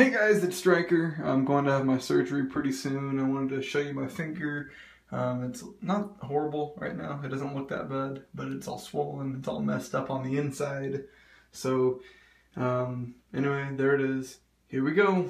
Hey guys, it's Striker. I'm going to have my surgery pretty soon. I wanted to show you my finger. Um, it's not horrible right now. It doesn't look that bad, but it's all swollen. It's all messed up on the inside. So, um, anyway, there it is. Here we go.